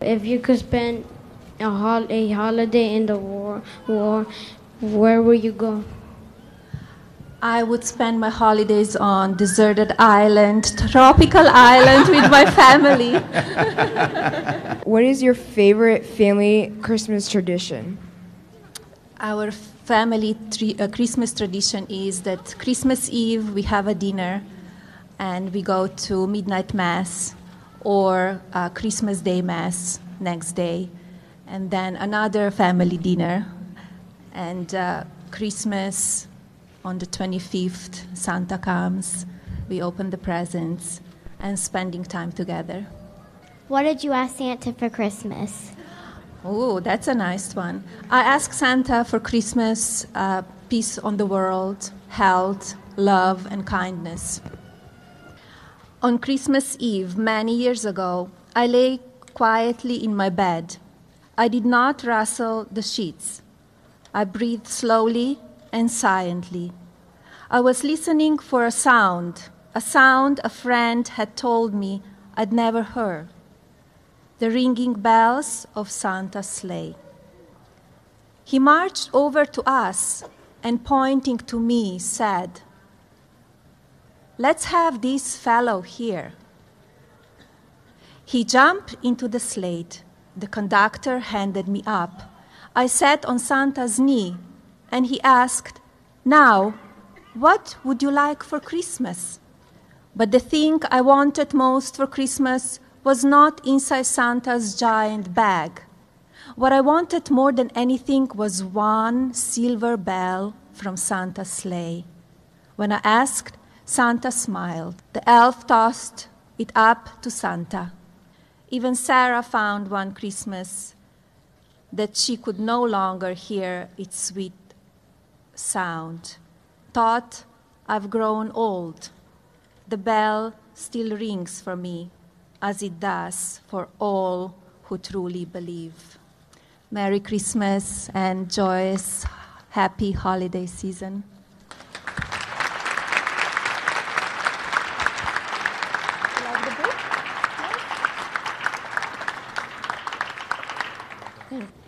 If you could spend a, hol- a holiday in the war, war, where would you go? I would spend my holidays on deserted island, tropical island with my family. What is your favorite family Christmas tradition? Our family tri- uh, Christmas tradition is that Christmas Eve we have a dinner and we go to midnight mass or uh, Christmas Day mass next day, and then another family dinner, and uh, Christmas on the 25th, Santa comes, we open the presents, and spending time together. What did you ask Santa for Christmas? Oh, that's a nice one. I asked Santa for Christmas uh, peace on the world, health, love, and kindness. On Christmas Eve, many years ago, I lay quietly in my bed. I did not rustle the sheets. I breathed slowly and silently. I was listening for a sound, a sound a friend had told me I'd never heard the ringing bells of Santa's sleigh. He marched over to us and pointing to me said, Let's have this fellow here. He jumped into the slate. The conductor handed me up. I sat on Santa's knee and he asked, Now, what would you like for Christmas? But the thing I wanted most for Christmas was not inside Santa's giant bag. What I wanted more than anything was one silver bell from Santa's sleigh. When I asked, Santa smiled. The elf tossed it up to Santa. Even Sarah found one Christmas that she could no longer hear its sweet sound. Thought, I've grown old. The bell still rings for me, as it does for all who truly believe. Merry Christmas and joyous, happy holiday season. 응.